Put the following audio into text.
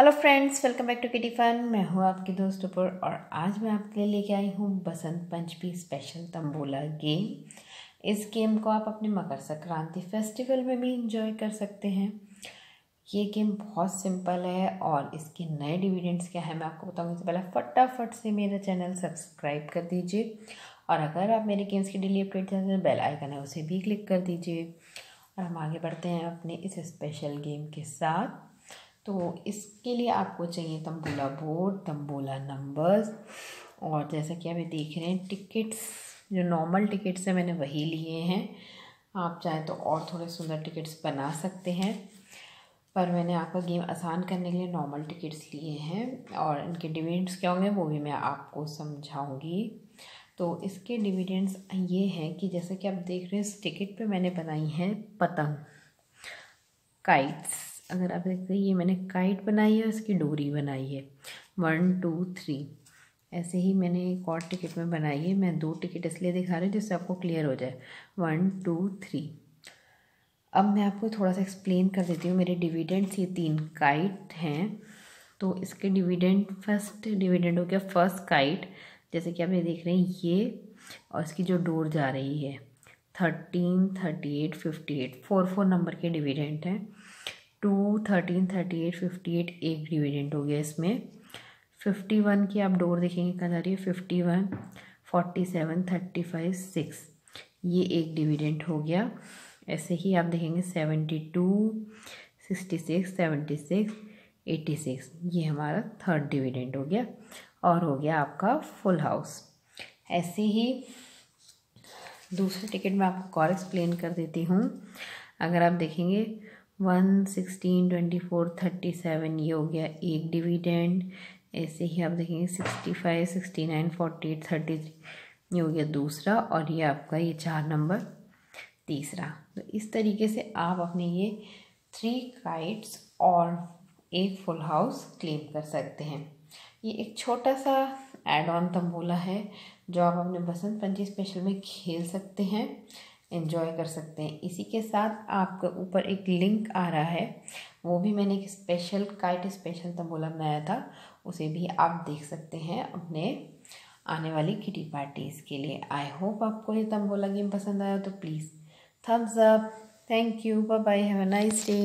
Hello friends welcome back to Kitty Fun मैं हूँ आपकी दोस्त ऊपर और आज मैं आपके लिए लेके आई हूँ बसंत पंचमी स्पेशल तंबोला गेम इस गेम को आप अपने मकर संक्रांति फेस्टिवल में भी इंजॉय कर सकते हैं। ये गेम बहुत सिंपल है और इसके नए डिविडेंड्स क्या है मैं आपको बताऊँगी। इससे पहले फटाफट से मेरा चैनल सब्सक्राइब कर दीजिए और अगर आप मेरे गेम्स की डेली अपडेट चाहते हैं बेल आइकन है, उसे भी क्लिक कर दीजिए। और हम आगे बढ़ते हैं अपने इस स्पेशल गेम के साथ। तो इसके लिए आपको चाहिए तंबोला बोर्ड, तंबोला नंबर्स और जैसा कि अभी देख रहे हैं टिकट्स जो नॉर्मल टिकट्स हैं, मैंने वही लिए हैं। आप चाहें तो और थोड़े सुंदर टिकट्स बना सकते हैं, पर मैंने आपका गेम आसान करने के लिए नॉर्मल टिकट्स लिए हैं, और इनके डिविडेंड्स क्या होंगे, वो भी मैं आपको समझाऊँगी। तो इसके डिविडेंड्स ये हैं कि जैसे कि आप देख रहे हैं, इस टिकट पे मैंने बनाई है पतंग काइट्स अगर आप देखते हैं, ये मैंने काइट बनाई है इसकी डोरी बनाई है। वन टू थ्री ऐसे ही मैंने एक और टिकट में बनाई है। मैं दो टिकट इसलिए दिखा रही हूँ जिससे आपको क्लियर हो जाए। वन टू थ्री अब मैं आपको थोड़ा सा एक्सप्लेन कर देती हूँ। मेरे डिविडेंड्स ये तीन काइट हैं। तो इसके डिविडेंड फ़र्स्ट डिविडेंड हो गया फ़र्स्ट काइट। जैसे कि आप ये देख रहे हैं, ये और इसकी जो डोर जा रही है। Thirteen thirty eight fifty eight four four number के डिविडेंट हैं। Two, thirteen, thirty eight, fifty eight, एक डिविडेंट हो गया इसमें। फिफ्टी वन की आप डोर देखेंगे कहाँ जा रही है fifty one, forty seven, thirty five, six, ये एक डिविडेंट हो गया। ऐसे ही आप देखेंगे seventy two, sixty six, seventy six, eighty six, ये हमारा थर्ड डिविडेंट हो गया और हो गया आपका फुल हाउस। ऐसे ही दूसरे टिकट में आपको और एक्सप्लेन कर देती हूँ। अगर आप देखेंगे one sixteen twenty four thirty seven ये हो गया एक डिविडेंड ऐसे ही आप देखेंगे sixty five sixty nine forty eight thirty three ये हो गया दूसरा और ये आपका ये चार नंबर तीसरा। तो इस तरीके से आप अपने ये थ्री काइट्स और एक फुल हाउस क्लेम कर सकते हैं। ये एक छोटा सा एड ऑन तंबोला है जो आप अपने बसंत पंची स्पेशल में खेल सकते हैं। इन्जॉय कर सकते हैं। इसी के साथ आपके ऊपर एक लिंक आ रहा है। वो भी मैंने एक स्पेशल काइट स्पेशल तंबोला बनाया था। उसे भी आप देख सकते हैं अपने आने वाली किटी पार्टीज़ के लिए। आई होप आपको ये तंबोला गेम पसंद आया तो please thumbs up thank you bye bye have a nice day